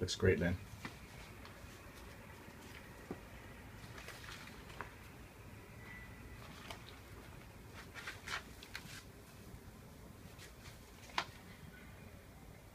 Looks great, man.